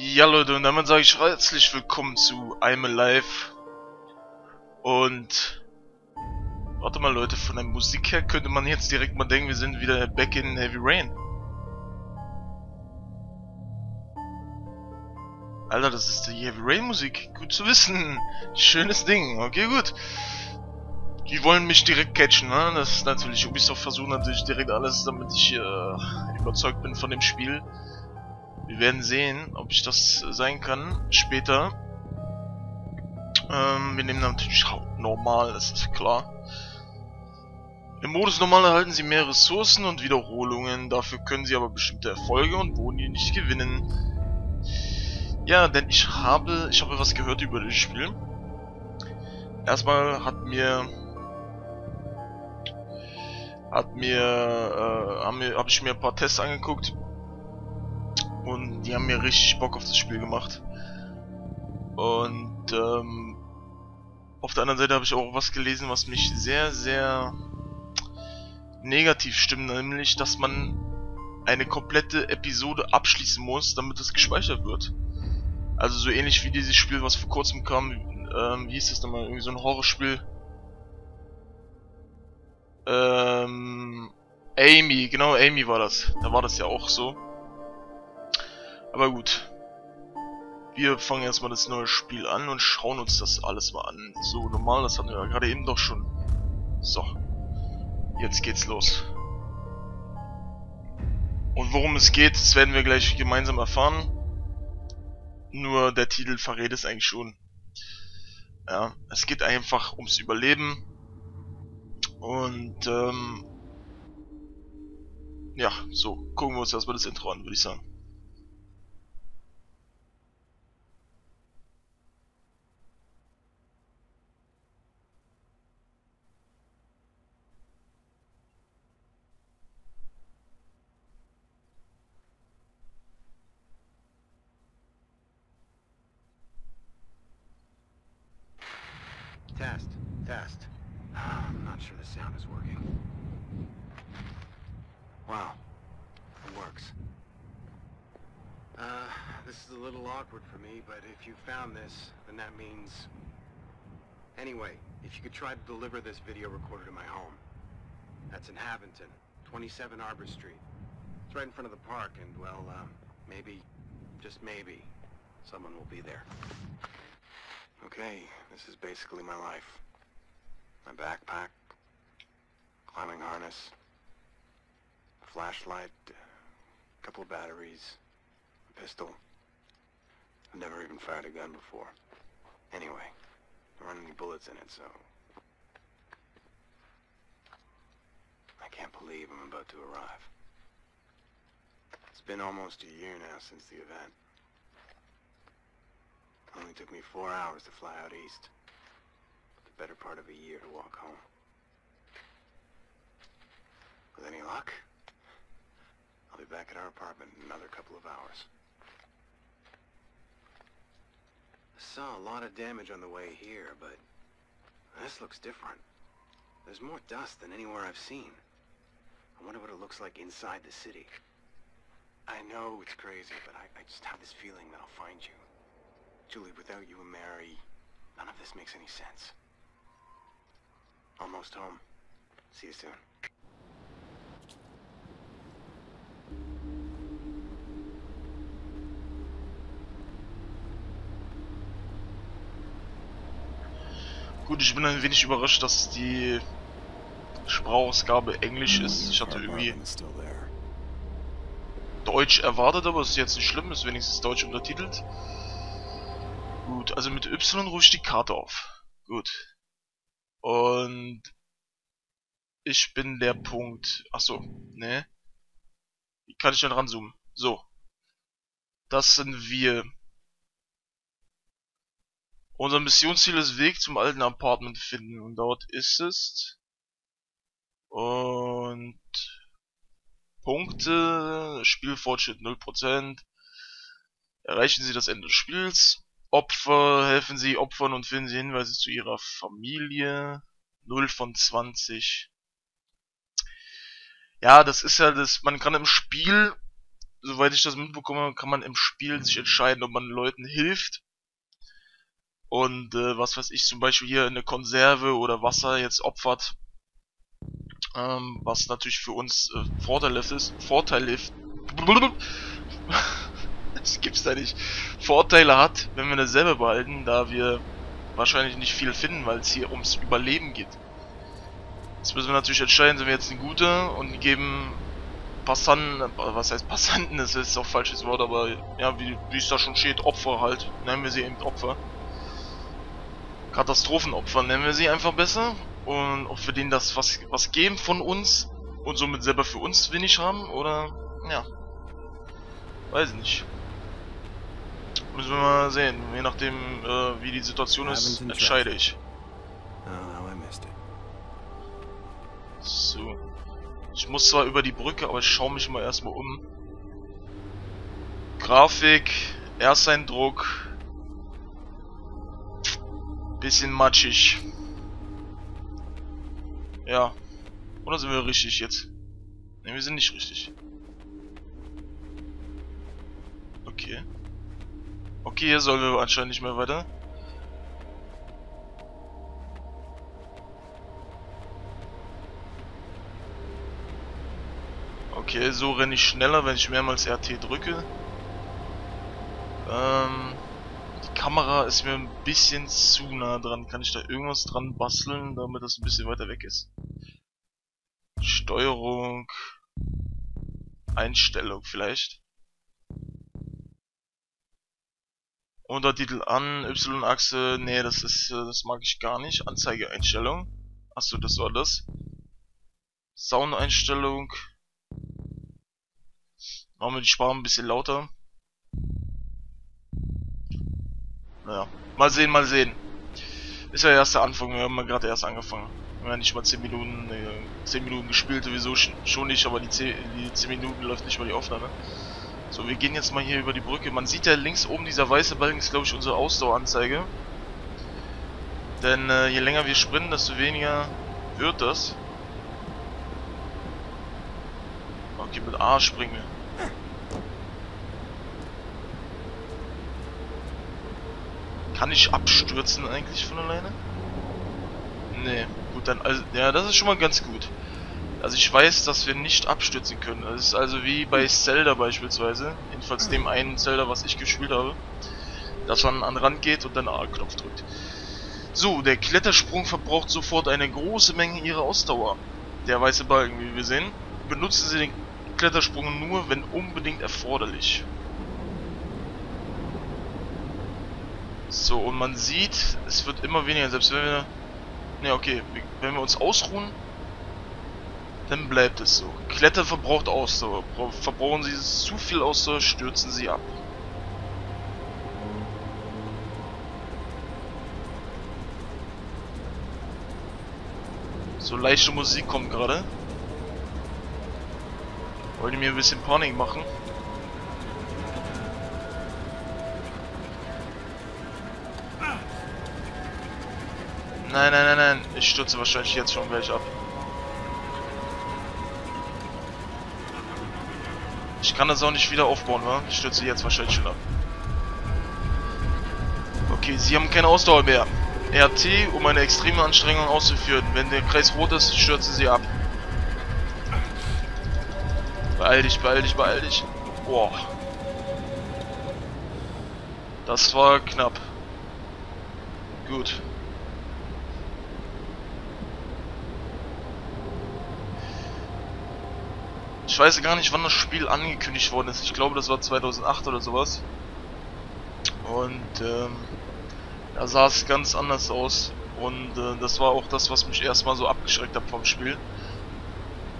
Ja Leute, und damit sage ich herzlich willkommen zu I'm Alive. Und... Warte mal Leute, von der Musik her könnte man jetzt direkt mal denken, wir sind wieder back in Heavy Rain. Alter, das ist die Heavy Rain Musik. Gut zu wissen. Schönes Ding. Okay, gut. Die wollen mich direkt catchen, ne? Das ist natürlich, Ubisoft versucht natürlich direkt alles, damit ich äh, überzeugt bin von dem Spiel. Wir werden sehen, ob ich das sein kann später. Ähm, wir nehmen natürlich normal, das ist klar. Im Modus normal erhalten sie mehr Ressourcen und Wiederholungen, dafür können sie aber bestimmte Erfolge und Boni nicht gewinnen. Ja, denn ich habe, ich habe was gehört über das Spiel. Erstmal hat mir hat mir, äh, habe ich mir ein paar Tests angeguckt und die haben mir richtig Bock auf das Spiel gemacht. Und ähm, auf der anderen Seite habe ich auch was gelesen, was mich sehr, sehr negativ stimmt, nämlich, dass man eine komplette Episode abschließen muss, damit es gespeichert wird. Also so ähnlich wie dieses Spiel, was vor kurzem kam, ähm, wie hieß das nochmal, irgendwie so ein Horrorspiel. Ähm, Amy, genau, Amy war das. Da war das ja auch so. Aber gut. Wir fangen erstmal das neue Spiel an und schauen uns das alles mal an. So, normal, das hatten wir ja gerade eben doch schon. So. Jetzt geht's los. Und worum es geht, das werden wir gleich gemeinsam erfahren. Nur der Titel verrät es eigentlich schon. Ja, es geht einfach ums Überleben. Und, ähm... Ja, so, gucken wir uns erstmal das Intro an, würde ich sagen. Test. I'm not sure the sound is working. Wow. It works. Uh, this is a little awkward for me, but if you found this, then that means... Anyway, if you could try to deliver this video recorder to my home. That's in Haventon, 27 Arbor Street. It's right in front of the park, and, well, uh, maybe, just maybe, someone will be there. Okay, this is basically my life. My backpack, climbing harness, flashlight, a couple of batteries, a pistol. I've never even fired a gun before. Anyway, there aren't any bullets in it, so... I can't believe I'm about to arrive. It's been almost a year now since the event. It Only took me four hours to fly out east. Better part of a year to walk home. With any luck, I'll be back at our apartment in another couple of hours. I saw a lot of damage on the way here, but this looks different. There's more dust than anywhere I've seen. I wonder what it looks like inside the city. I know it's crazy, but I, I just have this feeling that I'll find you. Julie, without you and Mary, none of this makes any sense. Almost home. See you soon. Gut, ich bin ein wenig überrascht, dass die Sprachausgabe Englisch ist. Ich hatte irgendwie Deutsch erwartet, aber es ist jetzt nicht schlimm, ist wenigstens Deutsch untertitelt. Gut, also mit Y rufe ich die Karte auf. Gut. Und ich bin der Punkt. Achso, ne? Wie kann ich denn ranzoomen? So. Das sind wir. Unser Missionsziel ist Weg zum alten Apartment finden. Und dort ist es. Und Punkte, Spielfortschritt 0%. Erreichen Sie das Ende des Spiels. Opfer, helfen Sie Opfern und finden Sie Hinweise zu Ihrer Familie. 0 von 20. Ja, das ist ja das, man kann im Spiel soweit ich das mitbekomme, kann man im Spiel sich entscheiden, ob man Leuten hilft und äh, was weiß ich, zum Beispiel hier eine Konserve oder Wasser jetzt opfert, ähm, was natürlich für uns äh, vorteilhaft ist, vorteilhaft, das gibt's da nicht, Vorteile hat, wenn wir das selber behalten, da wir wahrscheinlich nicht viel finden, weil es hier ums Überleben geht. Jetzt müssen wir natürlich entscheiden, sind wir jetzt ein guter und geben Passanten, was heißt Passanten, das ist auch falsches Wort, aber ja, wie, wie es da schon steht, Opfer halt, nennen wir sie eben Opfer. Katastrophenopfer nennen wir sie einfach besser. Und ob wir denen das was, was geben von uns und somit selber für uns wenig haben oder ja. Weiß nicht. Müssen wir mal sehen. Je nachdem äh, wie die Situation ist, entscheide ich. So. Ich muss zwar über die Brücke, aber ich schaue mich mal erstmal um. Grafik, Ersteindruck, Bisschen matschig. Ja. Oder sind wir richtig jetzt? Ne, wir sind nicht richtig. Okay. Okay, hier sollen wir anscheinend nicht mehr weiter. Okay, so renne ich schneller, wenn ich mehrmals RT drücke. Ähm... Kamera ist mir ein bisschen zu nah dran. Kann ich da irgendwas dran basteln, damit das ein bisschen weiter weg ist? Steuerung. Einstellung vielleicht. Untertitel an, Y-Achse, nee, das ist, äh, das mag ich gar nicht. Anzeigeeinstellung. Achso, das war das. Soundeinstellung. Machen wir die Sprache ein bisschen lauter. Naja, mal sehen, mal sehen. Ist ja erst der Anfang, wir haben ja gerade erst angefangen. Wir haben ja nicht mal 10 Minuten, äh, 10 Minuten gespielt, sowieso schon nicht, aber die 10, die 10 Minuten läuft nicht mal die Aufnahme. So, wir gehen jetzt mal hier über die Brücke. Man sieht ja links oben, dieser weiße Balken ist, glaube ich, unsere Ausdaueranzeige. Denn äh, je länger wir sprinten, desto weniger wird das. Okay, mit A springen wir. Kann ich abstürzen eigentlich von alleine? Nee, gut, dann, also, ja, das ist schon mal ganz gut. Also ich weiß, dass wir nicht abstürzen können. Das ist also wie bei Zelda beispielsweise, jedenfalls dem einen Zelda, was ich gespielt habe, dass man an den Rand geht und dann A-Knopf drückt. So, der Klettersprung verbraucht sofort eine große Menge ihrer Ausdauer. Der weiße Balken, wie wir sehen. Benutzen Sie den Klettersprung nur, wenn unbedingt erforderlich. So, und man sieht, es wird immer weniger, selbst wenn wir... Ne, okay, wenn wir uns ausruhen, dann bleibt es so. Kletter verbraucht Ausdauer. Verbrauchen sie zu viel Ausdauer, stürzen sie ab. So leichte Musik kommt gerade. Wollte mir ein bisschen Panik machen. Nein, nein, nein, nein. Ich stürze wahrscheinlich jetzt schon gleich ab. Ich kann das auch nicht wieder aufbauen, wa? Ich stürze jetzt wahrscheinlich schon ab. Okay, sie haben keine Ausdauer mehr. RT, um eine extreme Anstrengung auszuführen. Wenn der Kreis rot ist, stürzen sie ab. Beeil dich, beeil dich, beeil dich. Boah. Das war knapp. Gut. Ich weiß gar nicht, wann das Spiel angekündigt worden ist. Ich glaube, das war 2008 oder sowas. Und ähm, da sah es ganz anders aus. Und äh, das war auch das, was mich erstmal so abgeschreckt hat vom Spiel.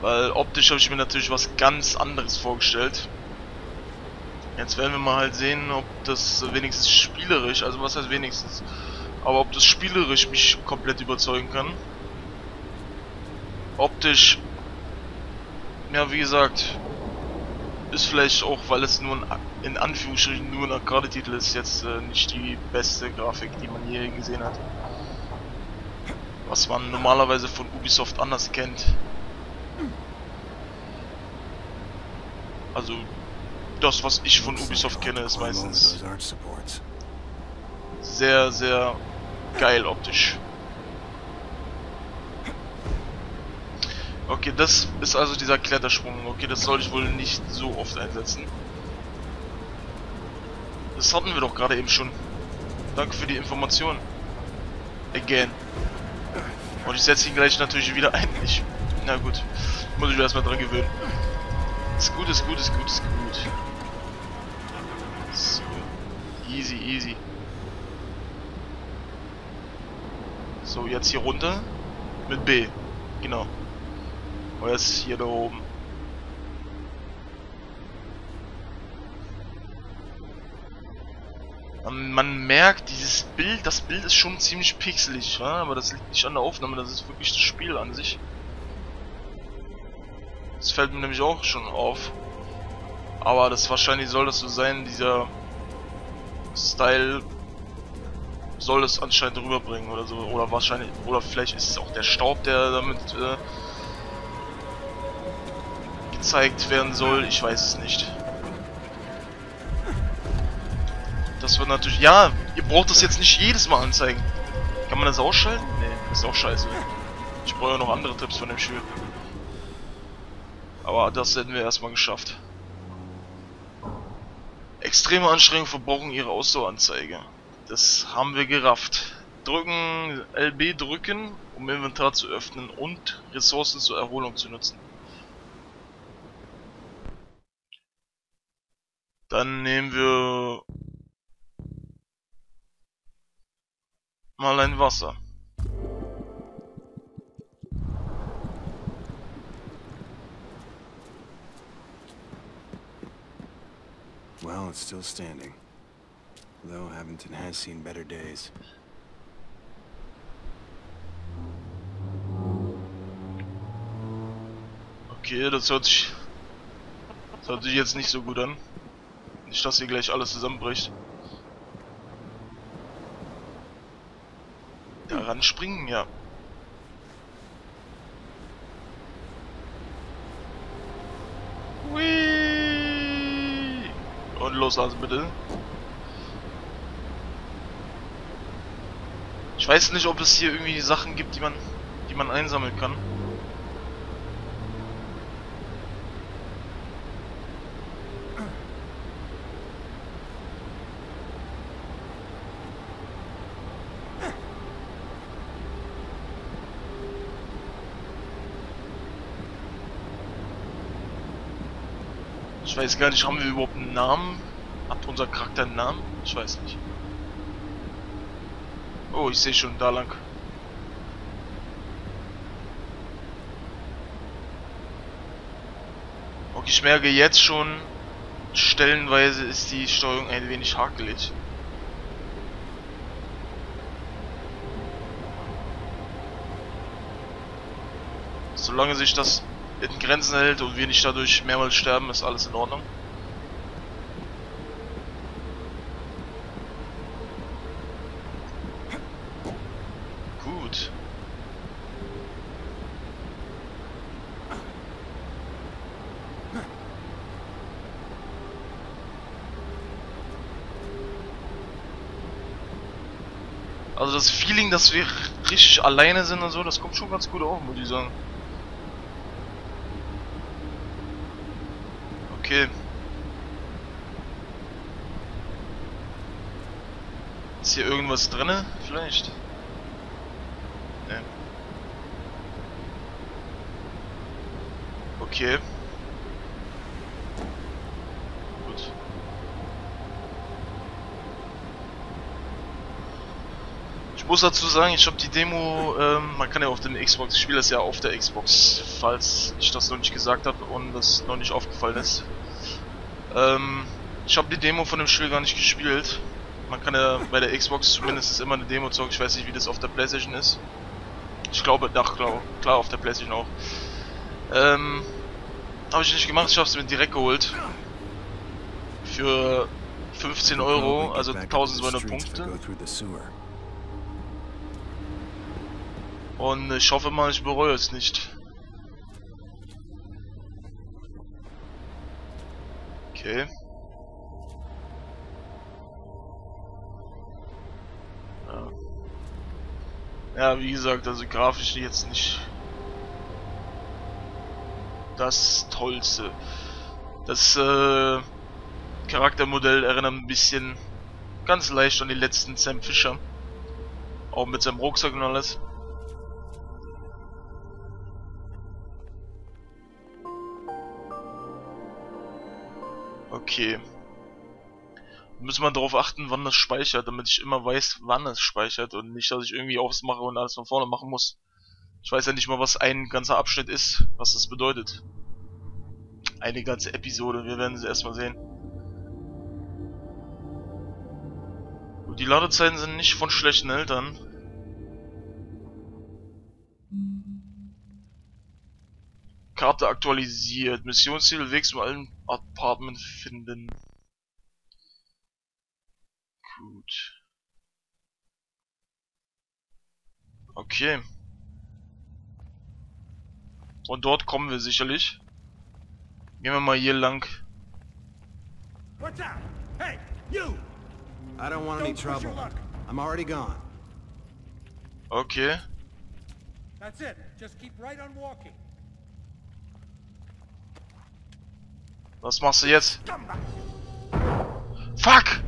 Weil optisch habe ich mir natürlich was ganz anderes vorgestellt. Jetzt werden wir mal halt sehen, ob das wenigstens spielerisch, also was heißt wenigstens, aber ob das spielerisch mich komplett überzeugen kann. Optisch ja, wie gesagt, ist vielleicht auch, weil es nur ein, in Anführungsstrichen nur ein Arcade-Titel ist, jetzt äh, nicht die beste Grafik, die man je gesehen hat. Was man normalerweise von Ubisoft anders kennt. Also, das, was ich von Ubisoft kenne, ist meistens sehr, sehr geil optisch. Okay, das ist also dieser Klettersprung. Okay, das soll ich wohl nicht so oft einsetzen. Das hatten wir doch gerade eben schon. Danke für die Information. Again. Und ich setze ihn gleich natürlich wieder ein. Ich, na gut. Muss ich erstmal dran gewöhnen. Ist gut, ist gut, ist gut, ist gut. So. Easy, easy. So, jetzt hier runter. Mit B. Genau. Und jetzt hier da oben. Man, merkt, dieses Bild, das Bild ist schon ziemlich pixelig, aber das liegt nicht an der Aufnahme, das ist wirklich das Spiel an sich. Das fällt mir nämlich auch schon auf. Aber das wahrscheinlich soll das so sein, dieser Style soll es anscheinend rüberbringen oder so. Oder wahrscheinlich, oder vielleicht ist es auch der Staub, der damit äh, gezeigt werden soll. Ich weiß es nicht. Das wird natürlich... Ja, ihr braucht das jetzt nicht jedes Mal anzeigen. Kann man das ausschalten? Nee, ist auch scheiße. Ich brauche ja noch andere Tipps von dem Spiel. Aber das hätten wir erstmal geschafft. Extreme Anstrengungen verbrauchen ihre Ausdaueranzeige. Das haben wir gerafft. Drücken, LB drücken, um Inventar zu öffnen und Ressourcen zur Erholung zu nutzen. Dann nehmen wir mal ein Wasser. Well, it's still standing. Though Havington has seen better days. Okay, das hört sich... Das hört sich jetzt nicht so gut an. Nicht, dass hier gleich alles zusammenbricht. Daran springen, ja. Whee! Und los also bitte. Ich weiß nicht, ob es hier irgendwie Sachen gibt, die man, die man einsammeln kann. Ich weiß gar nicht, haben wir überhaupt einen Namen? Hat unser Charakter einen Namen? Ich weiß nicht. Oh, ich sehe schon da lang. Okay, ich merke jetzt schon, stellenweise ist die Steuerung ein wenig hakelig. Solange sich das in Grenzen hält und wir nicht dadurch mehrmals sterben, ist alles in Ordnung. Gut. Also das Feeling, dass wir richtig alleine sind und so, das kommt schon ganz gut auf, muss ich sagen. Okay. Ist hier irgendwas drinne? Vielleicht? Ne. Okay. Gut. Ich muss dazu sagen, ich habe die Demo, ähm, man kann ja auf dem Xbox, ich spiele das ja auf der Xbox, falls ich das noch nicht gesagt habe und das noch nicht aufgefallen ist. Ähm, ich habe die Demo von dem Spiel gar nicht gespielt. Man kann ja bei der Xbox zumindest immer eine Demo zocken. Ich weiß nicht, wie das auf der Playstation ist. Ich glaube, ach, klar, klar auf der Playstation auch. Ähm, habe ich nicht gemacht. Ich habe es mir direkt geholt. Für 15 Euro, also 1200 Punkte. Und ich hoffe mal, ich bereue es nicht. Okay. Ja. ja, wie gesagt, also grafisch jetzt nicht das Tollste. Das äh, Charaktermodell erinnert ein bisschen ganz leicht an die letzten Sam Fischer. Auch mit seinem Rucksack und alles. Okay. Müssen wir darauf achten, wann das speichert, damit ich immer weiß, wann es speichert und nicht, dass ich irgendwie aufmache und alles von vorne machen muss. Ich weiß ja nicht mal, was ein ganzer Abschnitt ist, was das bedeutet. Eine ganze Episode, wir werden sie erstmal sehen. die Ladezeiten sind nicht von schlechten Eltern. Karte aktualisiert. Missionsziel Weg zum allen Apartment finden. Gut. Okay. Und dort kommen wir sicherlich. Gehen wir mal hier lang. What's up? Hey, you! I don't want any trouble. I'm already gone. Okay. That's it. Just keep right on walking. Was machst du jetzt? Fuck!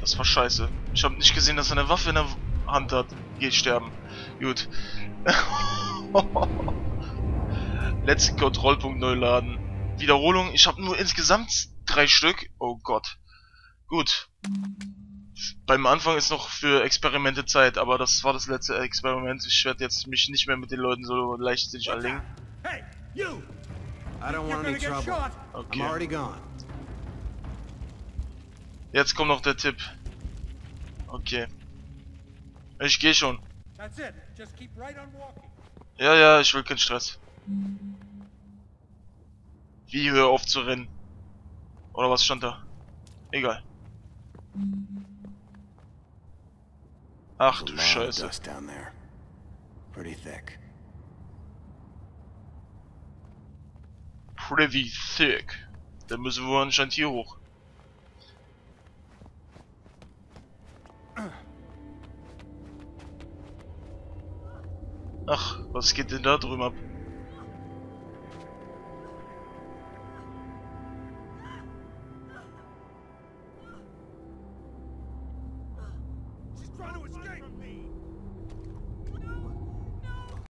Das war scheiße. Ich habe nicht gesehen, dass er eine Waffe in der Hand hat. Geht sterben. Gut. Letzten Kontrollpunkt neu laden. Wiederholung. Ich habe nur insgesamt drei Stück. Oh Gott. Gut. Beim Anfang ist noch für Experimente Zeit, aber das war das letzte Experiment. Ich werde jetzt mich nicht mehr mit den Leuten so leichtsinnig anlegen. Hey, you! I don't want any trouble. Okay. I'm already gone. Jetzt kommt noch der Tipp. Okay. Ich gehe schon. Ja, ja, ich will keinen Stress. Wie hör auf zu rennen? Oder was stand da? Egal. Ach du Scheiße. Pretty thick. Pretty thick. Dann müssen wir anscheinend hier hoch. Ach, was geht denn da drüben ab?